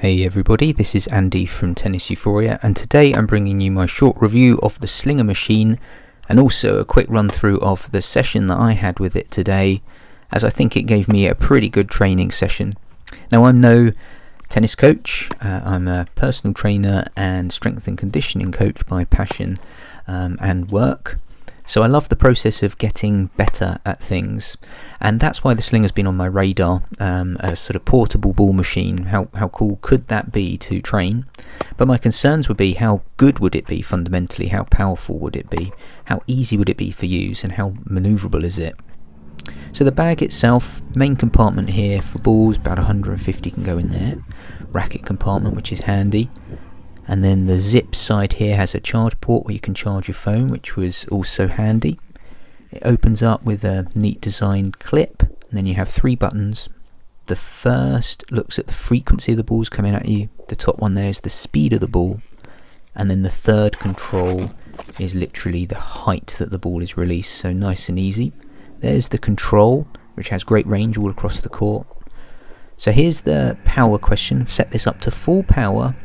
Hey everybody, this is Andy from Tennis Euphoria and today I'm bringing you my short review of the Slinger machine and also a quick run through of the session that I had with it today as I think it gave me a pretty good training session. Now I'm no tennis coach, uh, I'm a personal trainer and strength and conditioning coach by passion um, and work so I love the process of getting better at things, and that's why the Slinger's been on my radar. Um, a sort of portable ball machine. How how cool could that be to train? But my concerns would be how good would it be fundamentally? How powerful would it be? How easy would it be for use? And how manoeuvrable is it? So the bag itself, main compartment here for balls, about 150 can go in there. Racket compartment, which is handy and then the zip side here has a charge port where you can charge your phone which was also handy. It opens up with a neat designed clip and then you have three buttons. The first looks at the frequency of the balls coming at you. The top one there is the speed of the ball. And then the third control is literally the height that the ball is released. So nice and easy. There's the control which has great range all across the court. So here's the power question. Set this up to full power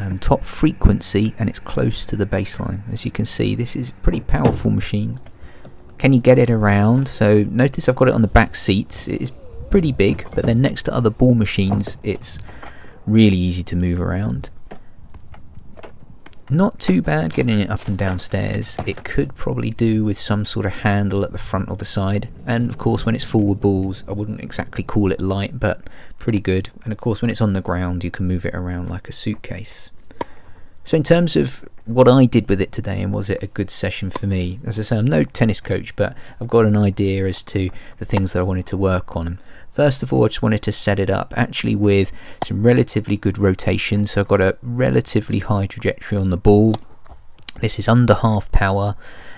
um, top frequency and it's close to the baseline. As you can see, this is a pretty powerful machine. Can you get it around? So notice I've got it on the back seats. It is pretty big, but then next to other ball machines, it's really easy to move around. Not too bad getting it up and downstairs. It could probably do with some sort of handle at the front or the side. And of course when it's forward balls, I wouldn't exactly call it light, but pretty good. And of course when it's on the ground, you can move it around like a suitcase. So in terms of what I did with it today and was it a good session for me, as I say, I'm no tennis coach, but I've got an idea as to the things that I wanted to work on. First of all, I just wanted to set it up actually with some relatively good rotation. So I've got a relatively high trajectory on the ball. This is under half power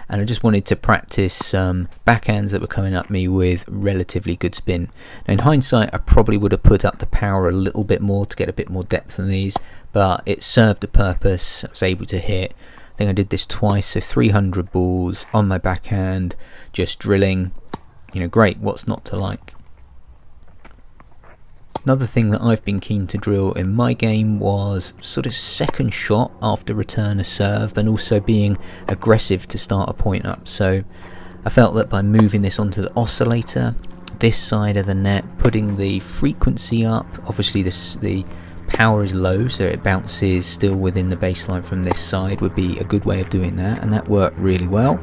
and I just wanted to practice um, backhands that were coming at me with relatively good spin. Now in hindsight I probably would have put up the power a little bit more to get a bit more depth on these but it served a purpose. I was able to hit I think I did this twice so 300 balls on my backhand just drilling you know great what's not to like Another thing that I've been keen to drill in my game was sort of second shot after return a serve and also being aggressive to start a point up. So I felt that by moving this onto the oscillator, this side of the net, putting the frequency up, obviously this the power is low so it bounces still within the baseline from this side would be a good way of doing that and that worked really well.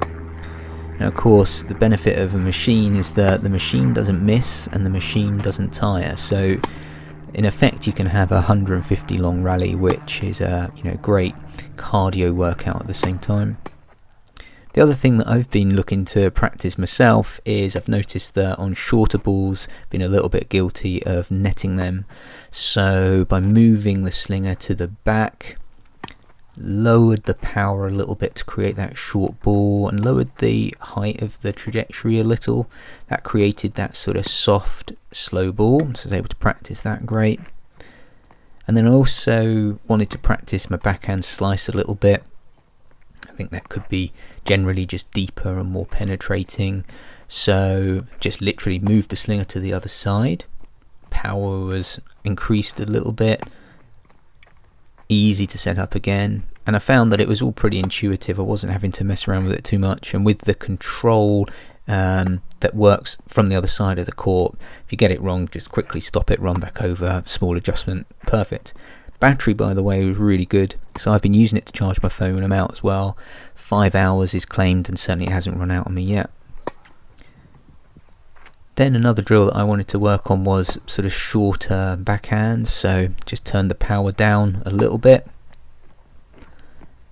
Now of course the benefit of a machine is that the machine doesn't miss and the machine doesn't tire so in effect you can have a 150 long rally which is a you know great cardio workout at the same time. The other thing that I've been looking to practice myself is I've noticed that on shorter balls, I've been a little bit guilty of netting them. So by moving the slinger to the back, lowered the power a little bit to create that short ball and lowered the height of the trajectory a little. That created that sort of soft, slow ball, so I was able to practice that great. And then I also wanted to practice my backhand slice a little bit. I think that could be generally just deeper and more penetrating. So just literally move the slinger to the other side. Power was increased a little bit easy to set up again. And I found that it was all pretty intuitive. I wasn't having to mess around with it too much. And with the control um, that works from the other side of the court if you get it wrong just quickly stop it run back over small adjustment perfect. Battery by the way was really good. So I've been using it to charge my phone. When I'm out as well. Five hours is claimed and certainly it hasn't run out on me yet then another drill that I wanted to work on was sort of shorter backhands, so just turn the power down a little bit.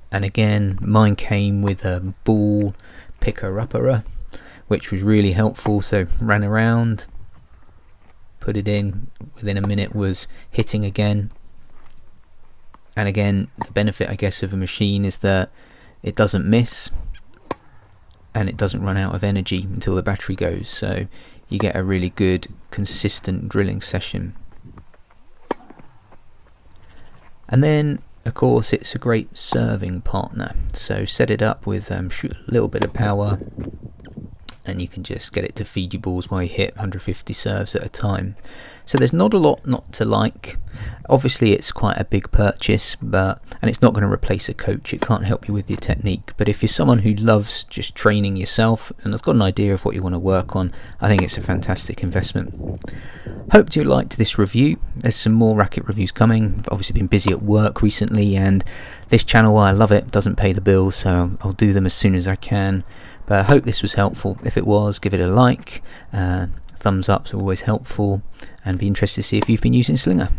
And again, mine came with a ball picker-upper, which was really helpful, so ran around, put it in, within a minute was hitting again. And again, the benefit I guess of a machine is that it doesn't miss and it doesn't run out of energy until the battery goes so you get a really good consistent drilling session. And then of course it's a great serving partner. So set it up with um, a little bit of power and you can just get it to feed you balls while you hit 150 serves at a time. So there's not a lot not to like. Obviously, it's quite a big purchase, but and it's not going to replace a coach. It can't help you with your technique. But if you're someone who loves just training yourself and has got an idea of what you want to work on, I think it's a fantastic investment. Hope you liked this review. There's some more racket reviews coming. I've obviously been busy at work recently, and this channel, while I love it, doesn't pay the bills, so I'll do them as soon as I can. But I hope this was helpful. If it was, give it a like. Uh, thumbs ups are always helpful, and be interested to see if you've been using Slinger.